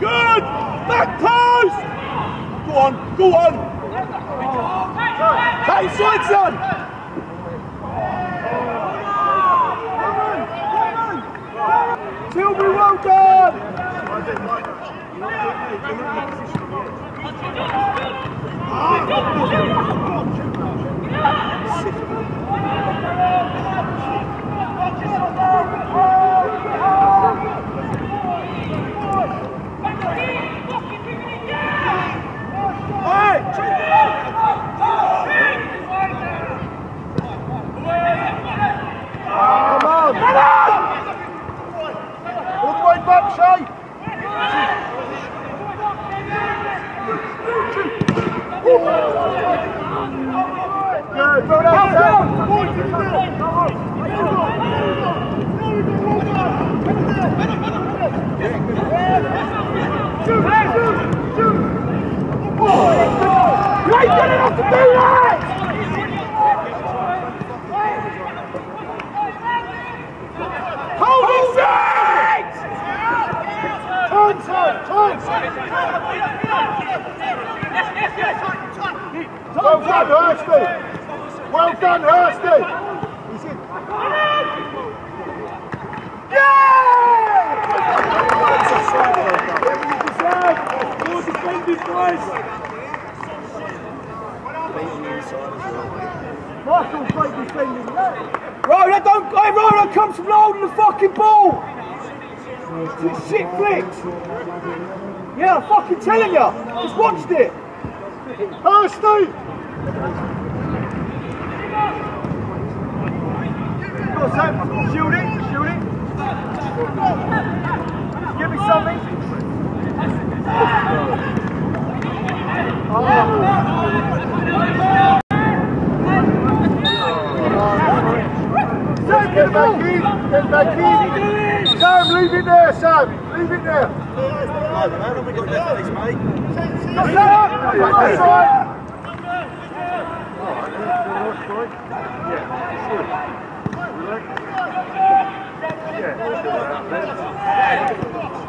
Good! Back post! Go on, go on! Cut inside, son! Tilbury, well done on! Come on! All the way back, Shay! Good, throw it out, You ain't good enough to do Well done, Hursty! Well done, Hursty! Yeah! Good defending, boys! Michael's great defending. Roller, don't go, Roller comes from holding the fucking ball! Shit flicks! Yeah, I'm fucking telling you! Just watched it! Hursty! Go on, Sam. Shield it, Shoot it. Give me something. Sam, get back in! Get back in! Sam, leave it there, Sam! Leave it there! How long we got left this, mate? Go, Sam! That's right!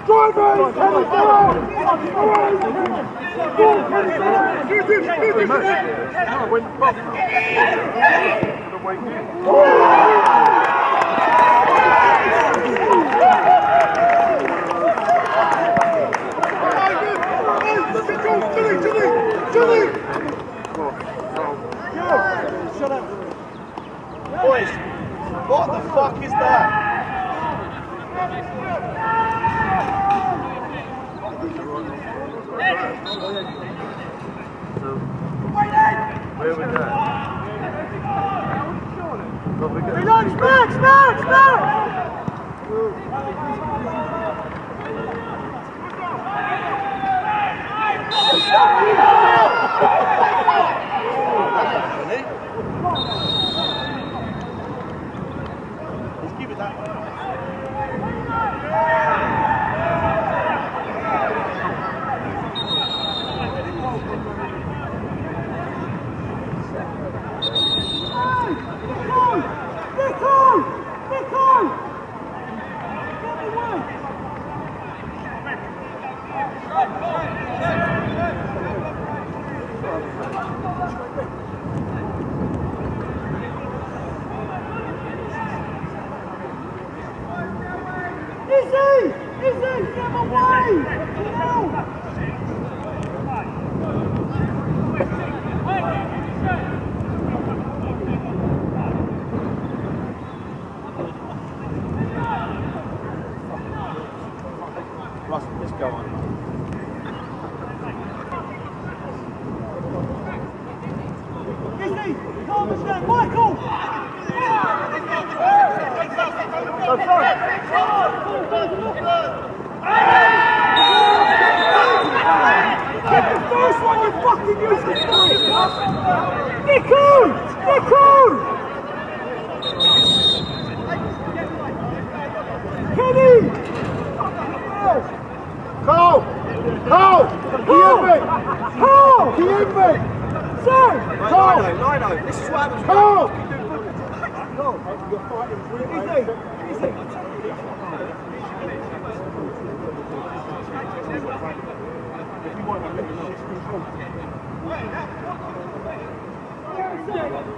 Drive it! Come on, Boys, what the fuck is that? Where we go? Relax, Max, Max, Max! Let's give it that. Easy! Easy! Get away! No! Russ, let's go on. Nicole! Nicole! Kenny! Cole! Cole! Kiembe! Cole! Kiembe! Sir! Cole! Lino, this is what happens. Cole! Easy! Easy! If you want to make a shit, control. Yeah.